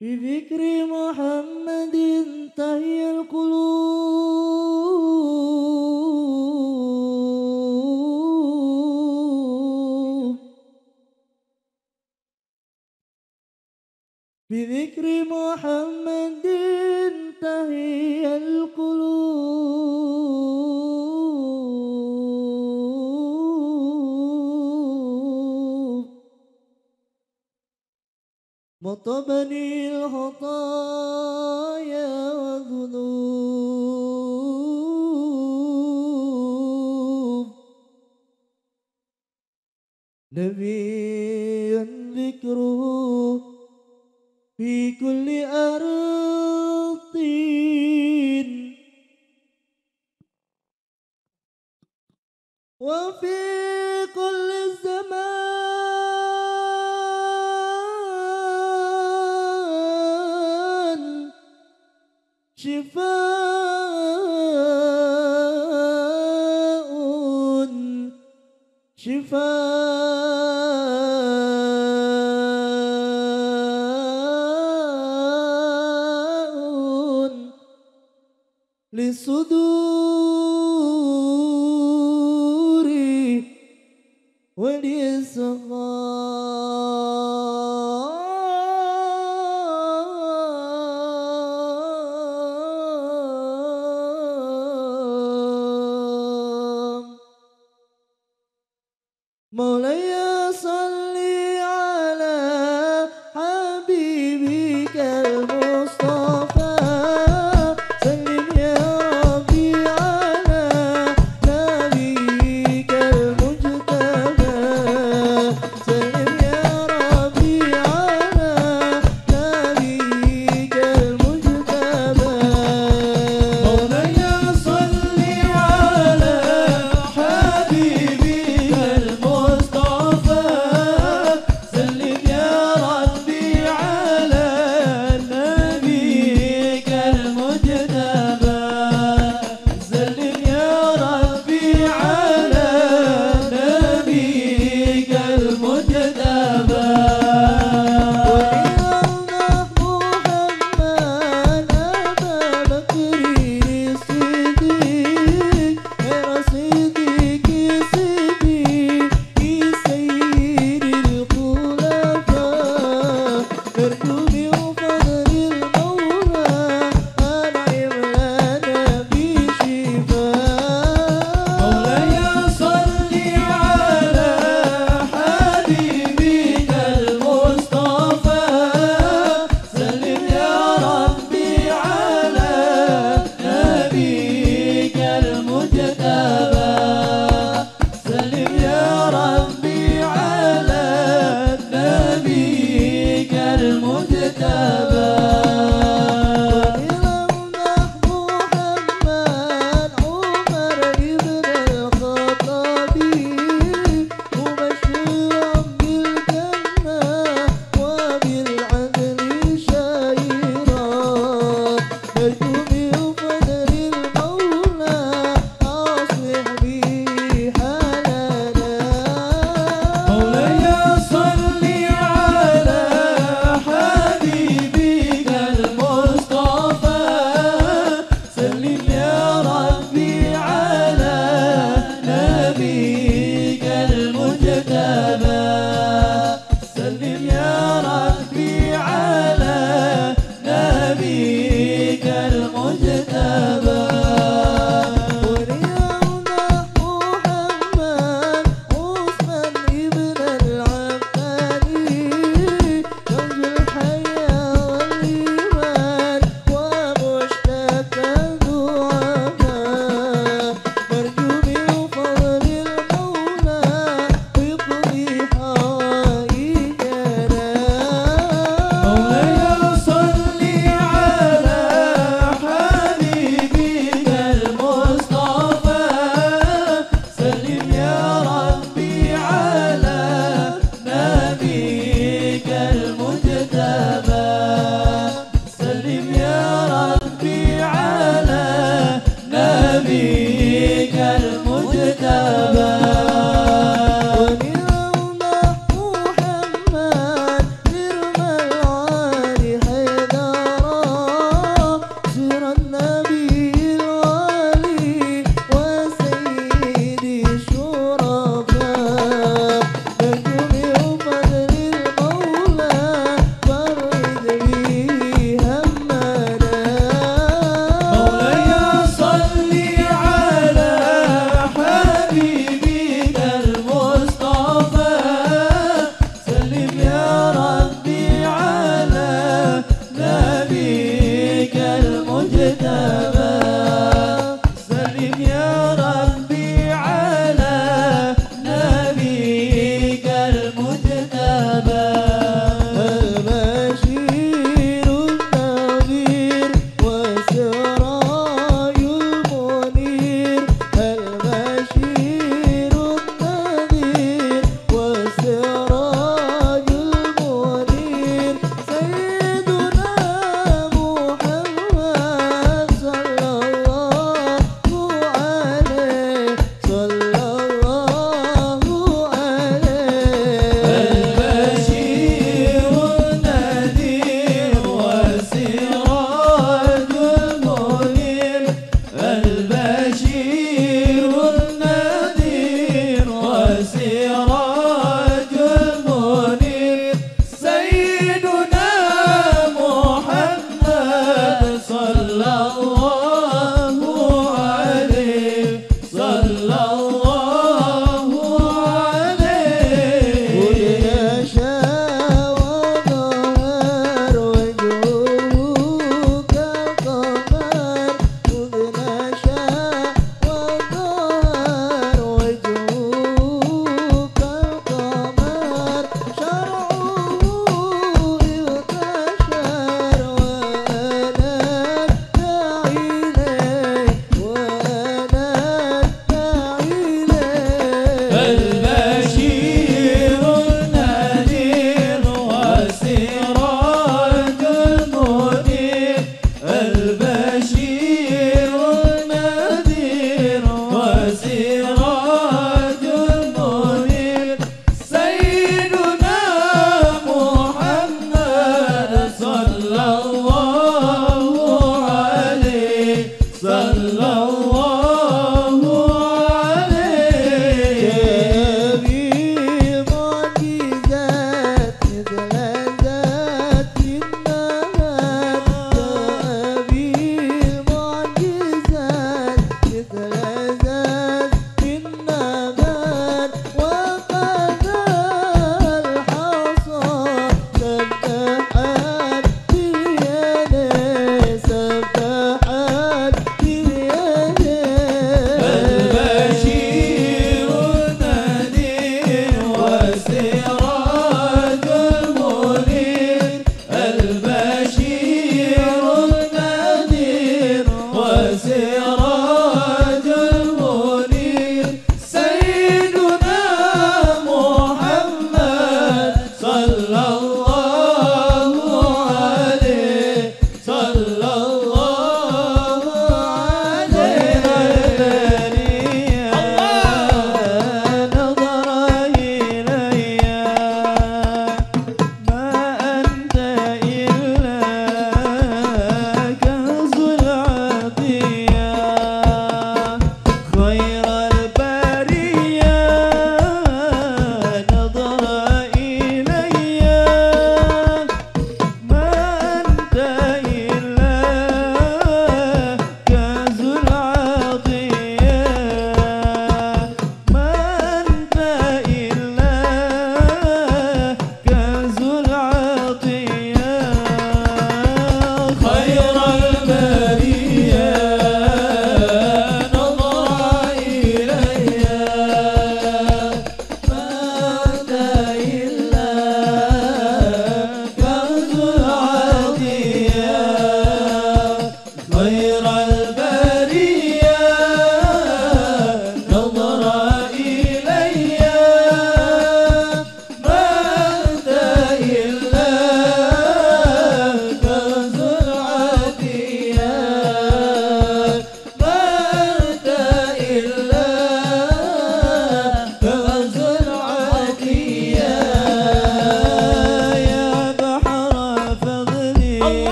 بذكر محمد تهي القلوب. بذكر محمد تهي القلوب. مطبني الخطايا والذنوب. نبي ذكره في كل أرض. وفي كل Lenço do